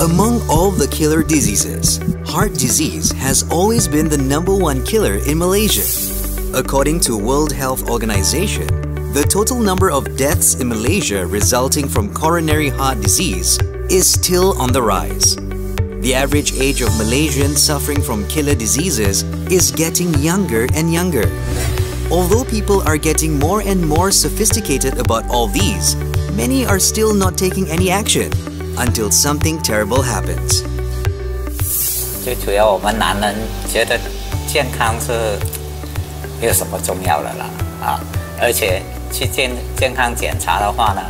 Among all the killer diseases, heart disease has always been the number one killer in Malaysia. According to World Health Organization, the total number of deaths in Malaysia resulting from coronary heart disease is still on the rise. The average age of Malaysians suffering from killer diseases is getting younger and younger. Although people are getting more and more sophisticated about all these, many are still not taking any action until something terrible happens. 最主要我们男人觉得健康是没有什么重要的啦啊，而且去健健康检查的话呢，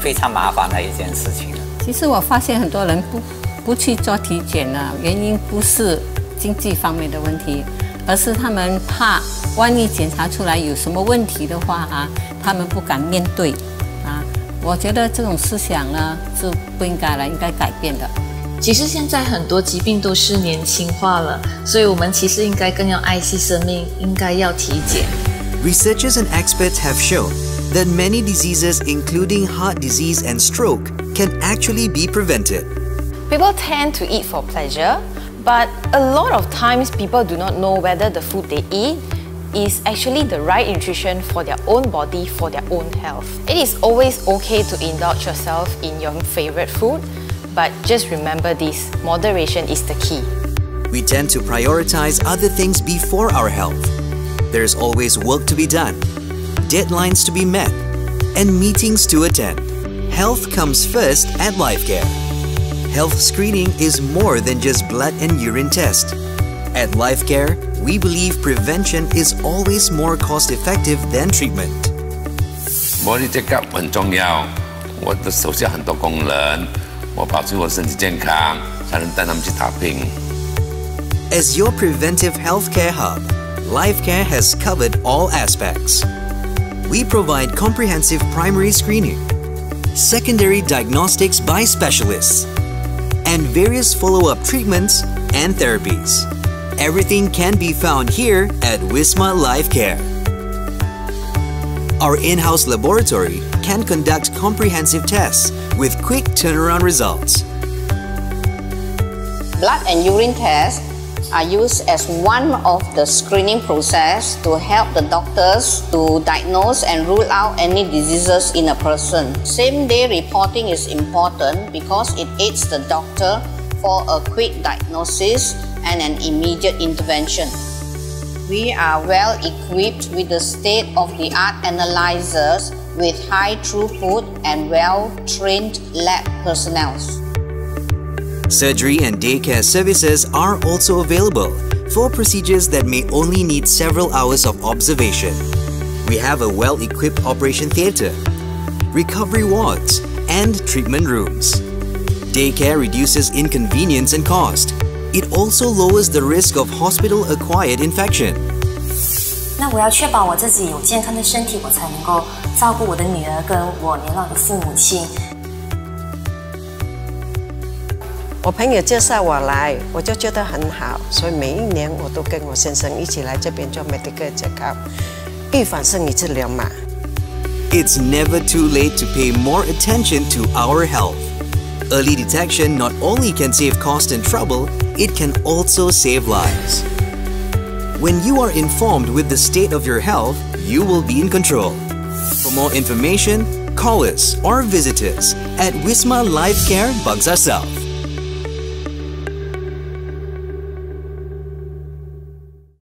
非常麻烦的一件事情。其实我发现很多人不不去做体检呢，原因不是经济方面的问题，而是他们怕万一检查出来有什么问题的话啊，他们不敢面对啊。我觉得这种思想呢是不应该了，应该改变的。其实现在很多疾病都是年轻化了，所以我们其实应该更要爱惜生命，应该要体检。Researchers and experts have shown that many diseases, including heart disease and stroke, can actually be prevented. People tend to eat for pleasure, but a lot of times people do not know whether the food they eat is actually the right nutrition for their own body, for their own health. It is always okay to indulge yourself in your favorite food, but just remember this, moderation is the key. We tend to prioritize other things before our health. There's always work to be done, deadlines to be met, and meetings to attend. Health comes first at LifeCare. Health screening is more than just blood and urine test. At LifeCare, we believe prevention is always more cost-effective than treatment. Body checkup 很重要，我的手下很多工人，我保持我身体健康，才能带他们去打拼。As your preventive healthcare hub, LifeCare has covered all aspects. We provide comprehensive primary screening, secondary diagnostics by specialists, and various follow-up treatments and therapies. Everything can be found here at Wisma Life Care. Our in-house laboratory can conduct comprehensive tests with quick turnaround results. Blood and urine tests are used as one of the screening process to help the doctors to diagnose and rule out any diseases in a person. Same day reporting is important because it aids the doctor for a quick diagnosis and an immediate intervention. We are well equipped with the state-of-the-art analyzers with high throughput and well-trained lab personnel. Surgery and daycare services are also available for procedures that may only need several hours of observation. We have a well-equipped operation theatre, recovery wards, and treatment rooms. Daycare reduces inconvenience and cost. It also lowers the risk of hospital-acquired infection. 那我要确保我自己有健康的身体，我才能够照顾我的女儿跟我年老的父母亲。我朋友介绍我来，我就觉得很好，所以每一年我都跟我先生一起来这边做 medical checkup，预防胜于治疗嘛。It's never too late to pay more attention to our health. Early detection not only can save cost and trouble, it can also save lives. When you are informed with the state of your health, you will be in control. For more information, call us or visit us at Wisma Life Care Bangsar South.